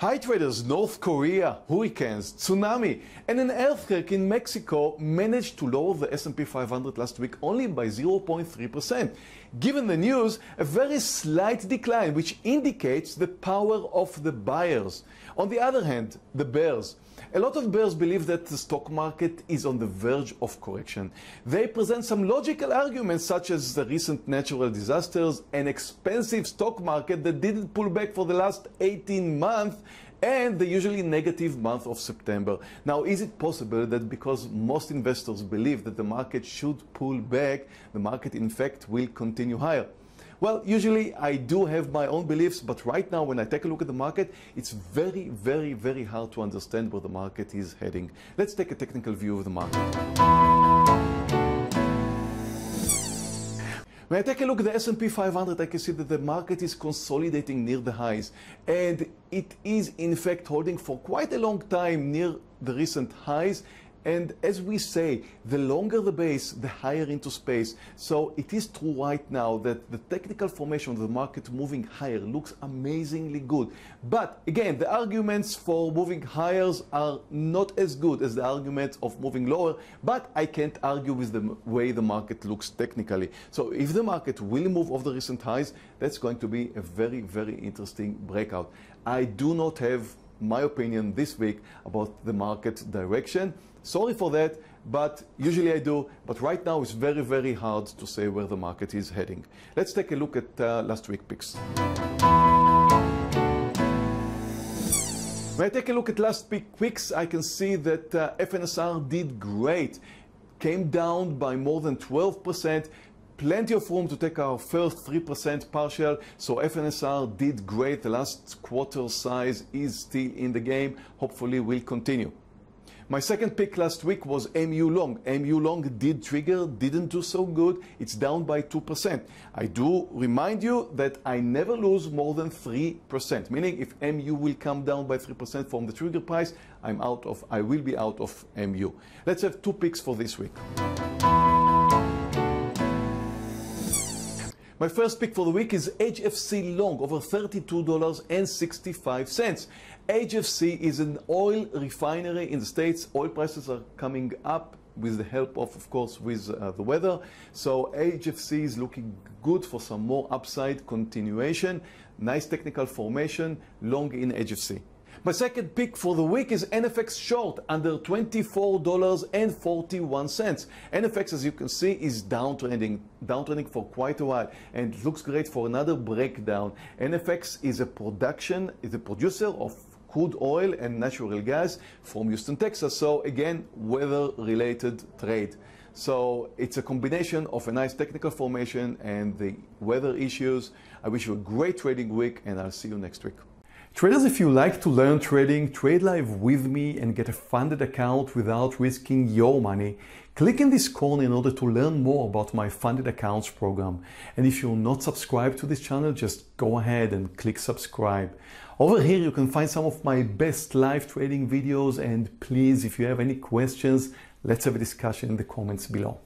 Hi traders, North Korea, hurricanes, tsunami, and an earthquake in Mexico managed to lower the S&P 500 last week only by 0.3%. Given the news, a very slight decline, which indicates the power of the buyers. On the other hand, the bears. A lot of bears believe that the stock market is on the verge of correction. They present some logical arguments such as the recent natural disasters, an expensive stock market that didn't pull back for the last 18 months, and the usually negative month of September. Now, is it possible that because most investors believe that the market should pull back, the market in fact will continue higher? Well, usually I do have my own beliefs, but right now when I take a look at the market, it's very, very, very hard to understand where the market is heading. Let's take a technical view of the market. When I take a look at the S&P 500, I can see that the market is consolidating near the highs. And it is in fact holding for quite a long time near the recent highs and as we say, the longer the base, the higher into space. So it is true right now that the technical formation of the market moving higher looks amazingly good. But again, the arguments for moving higher are not as good as the arguments of moving lower, but I can't argue with the way the market looks technically. So if the market will move off the recent highs, that's going to be a very, very interesting breakout. I do not have my opinion this week about the market direction. Sorry for that, but usually I do. But right now it's very, very hard to say where the market is heading. Let's take a look at uh, last week picks. When I take a look at last week picks, I can see that uh, FNSR did great. Came down by more than 12%, plenty of room to take our first 3% partial. So FNSR did great. The last quarter size is still in the game. Hopefully will continue. My second pick last week was MU Long. MU Long did trigger, didn't do so good. It's down by 2%. I do remind you that I never lose more than 3%, meaning if MU will come down by 3% from the trigger price, I'm out of, I will be out of MU. Let's have two picks for this week. My first pick for the week is HFC Long, over $32.65. HFC is an oil refinery in the States. Oil prices are coming up with the help of, of course, with uh, the weather. So HFC is looking good for some more upside continuation. Nice technical formation, long in HFC. My second pick for the week is NFX short under $24.41. NFX, as you can see, is downtrending, downtrending for quite a while and looks great for another breakdown. NFX is a production, is a producer of crude oil and natural gas from Houston, Texas. So again, weather-related trade. So it's a combination of a nice technical formation and the weather issues. I wish you a great trading week and I'll see you next week. Traders, if you like to learn trading, trade live with me and get a funded account without risking your money, click in this corner in order to learn more about my funded accounts program. And if you're not subscribed to this channel, just go ahead and click subscribe. Over here, you can find some of my best live trading videos. And please, if you have any questions, let's have a discussion in the comments below.